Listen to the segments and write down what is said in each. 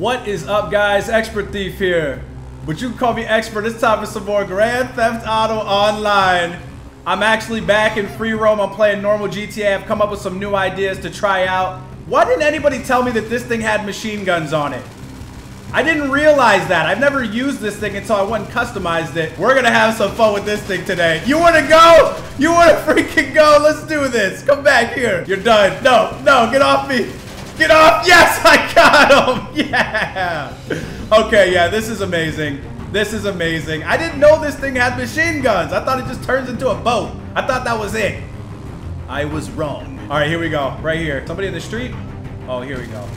What is up, guys? XpertThief here. But you can call me expert. It's time for some more Grand Theft Auto Online. I'm actually back in free roam. I'm playing normal GTA. I've come up with some new ideas to try out. Why didn't anybody tell me that this thing had machine guns on it? I didn't realize that. I've never used this thing until I went and customized it. We're gonna have some fun with this thing today. You wanna go? You wanna freaking go? Let's do this. Come back here. You're done. No, no, get off me. Get off. Yes, I got him. Yeah. Okay, yeah, this is amazing. This is amazing. I didn't know this thing had machine guns. I thought it just turns into a boat. I thought that was it. I was wrong. All right, here we go. Right here. Somebody in the street? Oh, here we go.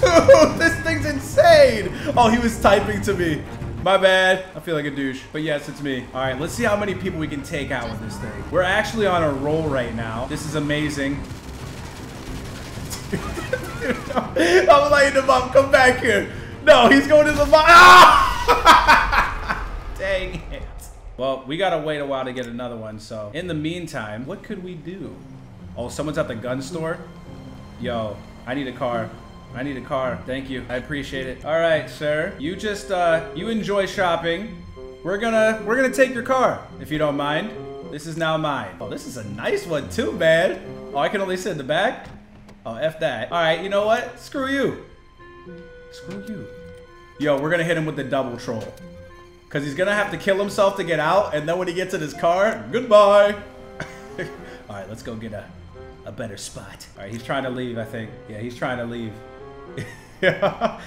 Dude, this thing's insane. Oh, he was typing to me. My bad. I feel like a douche. But yes, it's me. All right, let's see how many people we can take out with this thing. We're actually on a roll right now. This is amazing. I'm lighting him up. Come back here. No, he's going to the mine. Ah! Dang it. Well, we gotta wait a while to get another one, so. In the meantime, what could we do? Oh, someone's at the gun store? Yo, I need a car. I need a car. Thank you. I appreciate it. All right, sir. You just, uh, you enjoy shopping. We're gonna, we're gonna take your car, if you don't mind. This is now mine. Oh, this is a nice one too, man. Oh, I can only sit in the back? Oh, F that. All right, you know what? Screw you. Screw you. Yo, we're gonna hit him with the double troll. Cause he's gonna have to kill himself to get out, and then when he gets in his car, goodbye. All right, let's go get a, a better spot. All right, he's trying to leave, I think. Yeah, he's trying to leave.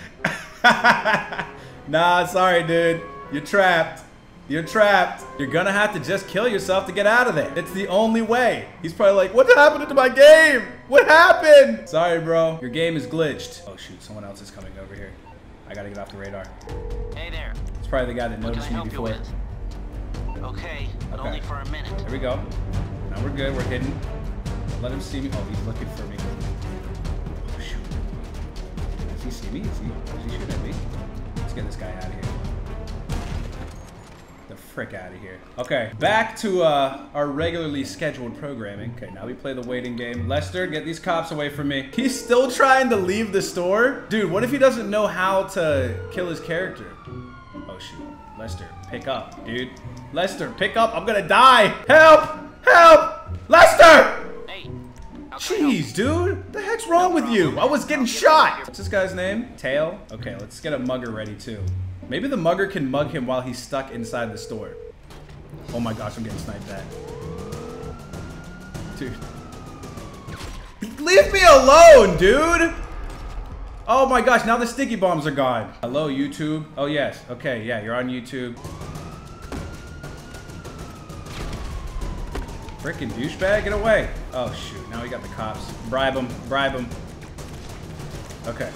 nah, sorry, dude. You're trapped. You're trapped. You're gonna have to just kill yourself to get out of there. It's the only way. He's probably like, what happened to my game? What happened? Sorry, bro. Your game is glitched. Oh, shoot. Someone else is coming over here. I gotta get off the radar. Hey there. It's probably the guy that What can I noticed me before. Okay, but Okay. only for a minute. Here we go. Now we're good. We're hidden. Let him see me. Oh, he's looking for me. Oh, shoot. Does he see me? Is he, is he shooting at me? Let's get this guy out of here. Frick out of here. Okay, back to uh, our regularly scheduled programming. Okay, now we play the waiting game. Lester, get these cops away from me. He's still trying to leave the store? Dude, what if he doesn't know how to kill his character? Oh, shoot. Lester, pick up, dude. Lester, pick up. I'm gonna die. Help! Help! Lester! Hey. how can I help Jeez, dude. The heck's wrong with you? I was getting shot. What's this guy's name? Tail? Okay, let's get a mugger ready too. Maybe the mugger can mug him while he's stuck inside the store. Oh my gosh, I'm getting sniped at. Dude. Leave me alone, dude! Oh my gosh, now the sticky bombs are gone. Hello, YouTube. Oh yes, okay, yeah, you're on YouTube. Freaking douchebag, get away. Oh shoot, now we got the cops. Bribe them, bribe them. Okay,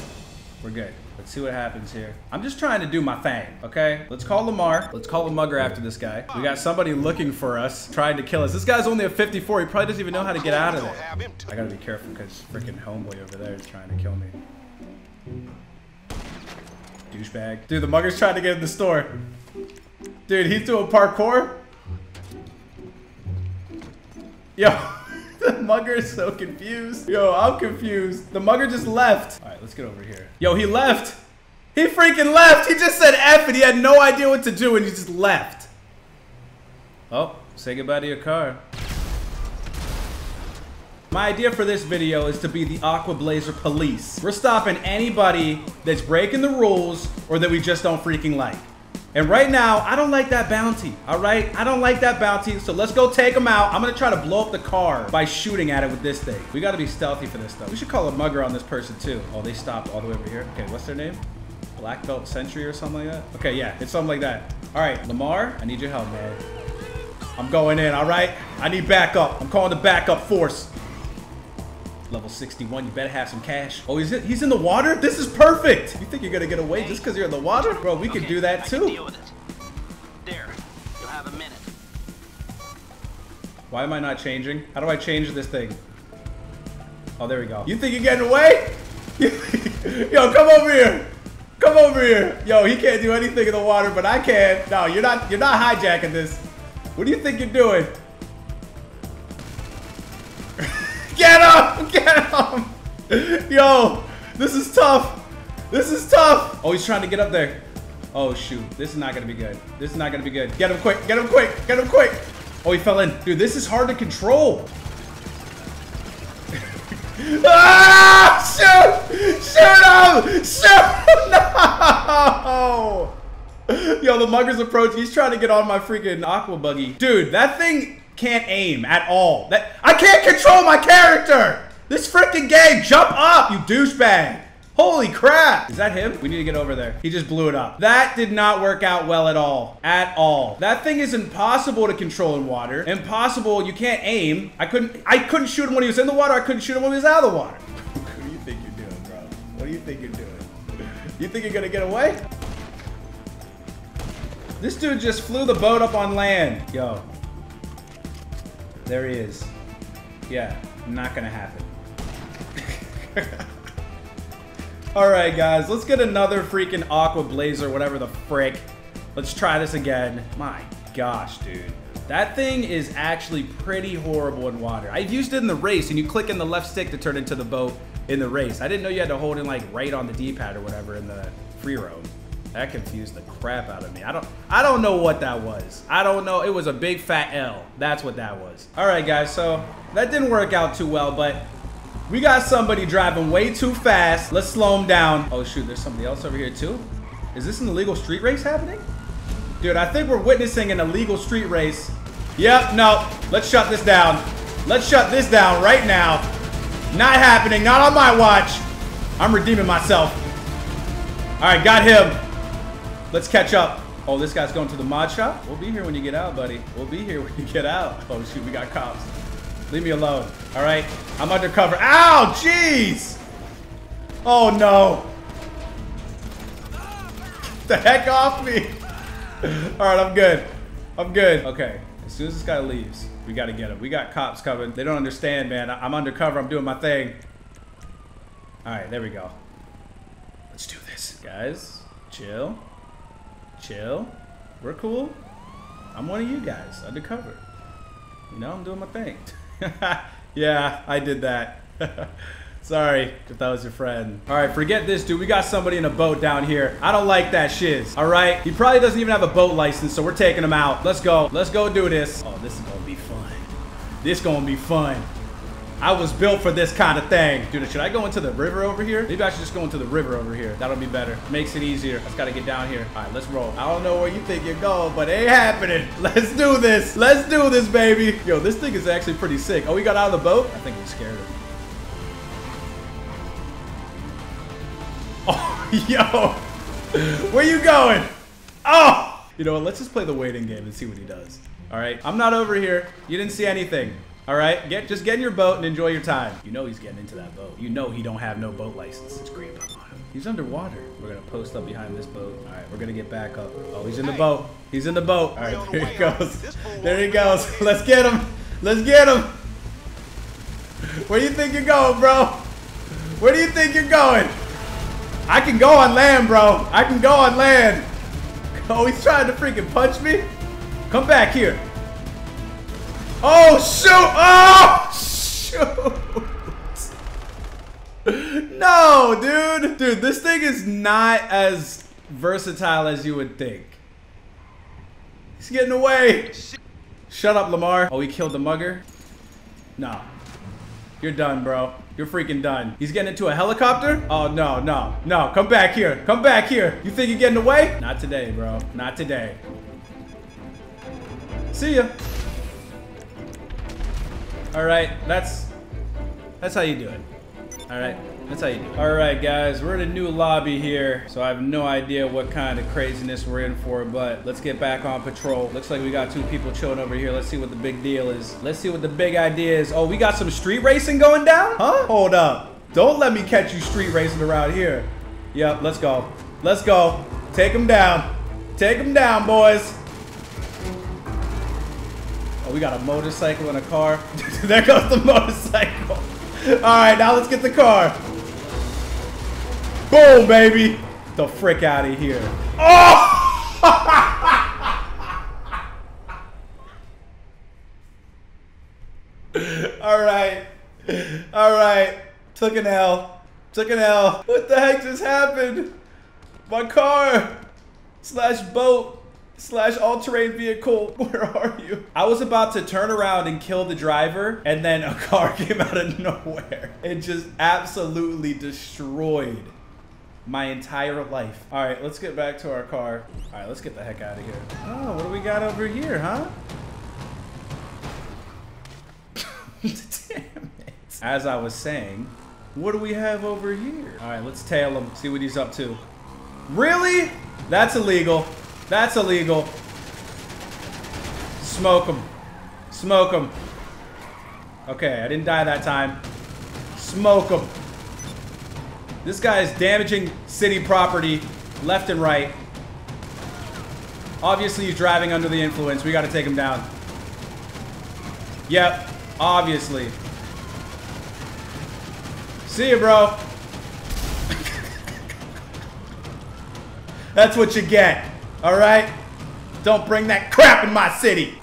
we're good. Let's see what happens here. I'm just trying to do my thing, okay? Let's call Lamar. Let's call a mugger after this guy. We got somebody looking for us, trying to kill us. This guy's only a 54. He probably doesn't even know how to get out of there. I gotta be careful because freaking homeboy over there is trying to kill me. Douchebag. Dude, the mugger's trying to get in the store. Dude, he's doing parkour. Yo, the mugger is so confused. Yo, I'm confused. The mugger just left. All right, let's get over here. Yo, he left. He freaking left. He just said F and he had no idea what to do and he just left. Oh, say goodbye to your car. My idea for this video is to be the Aqua Blazer police. We're stopping anybody that's breaking the rules or that we just don't freaking like. And right now, I don't like that bounty, all right? I don't like that bounty, so let's go take him out. I'm gonna try to blow up the car by shooting at it with this thing. We gotta be stealthy for this stuff. We should call a mugger on this person too. Oh, they stopped all the way over here. Okay, what's their name? Black Belt Sentry or something like that? Okay, yeah, it's something like that. All right, Lamar, I need your help, man. I'm going in, all right? I need backup. I'm calling the backup force. Level 61, you better have some cash. Oh, he's in, he's in the water? This is perfect. You think you're gonna get away just because you're in the water? Bro, we Okay, do that I too. it. There. You'll have a minute. Why am I not changing? How do I change this thing? Oh, there we go. You think you're getting away? Yo, come over here. Come over here. Yo, he can't do anything in the water, but I can. No, you're not you're not hijacking this. What do you think you're doing? Get him! Get him! Yo, this is tough. This is tough. Oh, he's trying to get up there. Oh, shoot. This is not going to be good. This is not going to be good. Get him quick. Get him quick. Get him quick. Oh, he fell in. Dude, this is hard to control. ah! Shoot! Shoot him! Shoot! No! Yo, the mugger's approaching. He's trying to get on my freaking aqua buggy. Dude, that thing can't aim at all. That I can't control my character! This freaking game! Jump up, you douchebag! Holy crap! Is that him? We need to get over there. He just blew it up. That did not work out well at all. At all. That thing is impossible to control in water. Impossible. You can't aim. I couldn't I couldn't shoot him when he was in the water. I couldn't shoot him when he was out of the water. what do you think you're doing, bro? What do you think you're doing? You think you're gonna get away? This dude just flew the boat up on land. Yo. There he is. Yeah, not gonna happen. Alright guys, let's get another freaking Aqua Blazer, whatever the frick. Let's try this again. My gosh, dude. That thing is actually pretty horrible in water. I've used it in the race, and you click in the left stick to turn into the boat in the race. I didn't know you had to hold it like right on the D-pad or whatever in the free roam. That confused the crap out of me. I don't I don't know what that was. I don't know. It was a big fat L. That's what that was. All right, guys. So that didn't work out too well, but we got somebody driving way too fast. Let's slow him down. Oh, shoot. There's somebody else over here, too. Is this an illegal street race happening? Dude, I think we're witnessing an illegal street race. Yep, no. Let's shut this down. Let's shut this down right now. Not happening. Not on my watch. I'm redeeming myself. All right, got him. Let's catch up. Oh, this guy's going to the mod shop? We'll be here when you get out, buddy. We'll be here when you get out. Oh, shoot. We got cops. Leave me alone. All right? I'm undercover. Ow! Jeez! Oh, no. Get the heck off me. All right, I'm good. I'm good. Okay. As soon as this guy leaves, we got to get him. We got cops coming. They don't understand, man. I'm undercover. I'm doing my thing. All right, there we go. Let's do this. Guys, chill. Chill. We're cool. I'm one of you guys, undercover. You know, I'm doing my thing. yeah, I did that. Sorry if that was your friend. All right, forget this, dude. We got somebody in a boat down here. I don't like that shiz. All right, he probably doesn't even have a boat license, so we're taking him out. Let's go. Let's go do this. Oh, this is gonna be fun. This gonna be fun. I was built for this kind of thing. Dude, should I go into the river over here? Maybe I should just go into the river over here. That'll be better. Makes it easier. I just gotta get down here. All right, let's roll. I don't know where you think you're going, but it ain't happening. Let's do this. Let's do this, baby. Yo, this thing is actually pretty sick. Oh, we got out of the boat? I think we scared him. Oh, yo. Where you going? Oh! You know what? Let's just play the waiting game and see what he does. All right? I'm not over here. You didn't see anything. All right, get just get in your boat and enjoy your time. You know he's getting into that boat. You know he don't have no boat license. It's green up on him. He's underwater. We're gonna post up behind this boat. All right, we're gonna get back up. Oh, he's in the boat. He's in the boat. All right, there he goes. There he goes. Let's get him. Let's get him. Where do you think you're going, bro? Where do you think you're going? I can go on land, bro. I can go on land. Oh, he's trying to freaking punch me. Come back here. Oh, shoot! Oh, shoot! No, dude! Dude, this thing is not as versatile as you would think. He's getting away! Shut up, Lamar. Oh, he killed the mugger? No. You're done, bro. You're freaking done. He's getting into a helicopter? Oh, no, no, no. Come back here. Come back here. You think you're getting away? Not today, bro. Not today. See ya. All right, that's that's how you do it. All right, that's how you do it. All right, guys, we're in a new lobby here, so I have no idea what kind of craziness we're in for, but let's get back on patrol. Looks like we got two people chilling over here. Let's see what the big deal is. Let's see what the big idea is. Oh, we got some street racing going down? Huh? Hold up. Don't let me catch you street racing around here. Yep, let's go. Let's go. Take them down. Take them down, boys. Oh, we got a motorcycle and a car. there goes the motorcycle. All right, now let's get the car. Boom, baby. The frick out of here. Oh! All right. All right. Took an L. Took an L. What the heck just happened? My car slash boat slash all-terrain vehicle. Where are you? I was about to turn around and kill the driver, and then a car came out of nowhere. It just absolutely destroyed my entire life. All right, let's get back to our car. All right, let's get the heck out of here. Oh, what do we got over here, huh? Damn it. As I was saying, what do we have over here? All right, let's tail him, see what he's up to. Really? That's illegal. That's illegal. Smoke him. Smoke him. Okay, I didn't die that time. Smoke him. This guy is damaging city property left and right. Obviously, he's driving under the influence. We got to take him down. Yep, obviously. See you, bro. That's what you get. All right? Don't bring that crap in my city.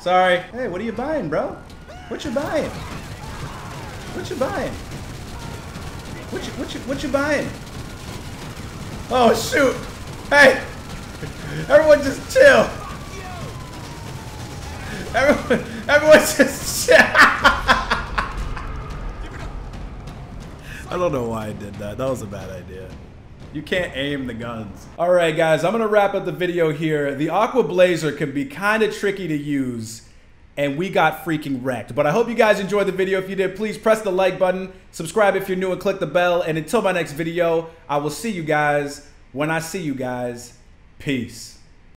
Sorry. Hey, what are you buying, bro? What you buying? What you buying? What you what you what you buying? Oh shoot! Hey! Everyone just chill! Everyone everyone just chill! I don't know why I did that. That was a bad idea. You can't aim the guns. All right, guys, I'm gonna wrap up the video here. The Aqua Blazer can be kind of tricky to use and we got freaking wrecked. But I hope you guys enjoyed the video. If you did, please press the like button, subscribe if you're new, and click the bell. And until my next video, I will see you guys when I see you guys. Peace.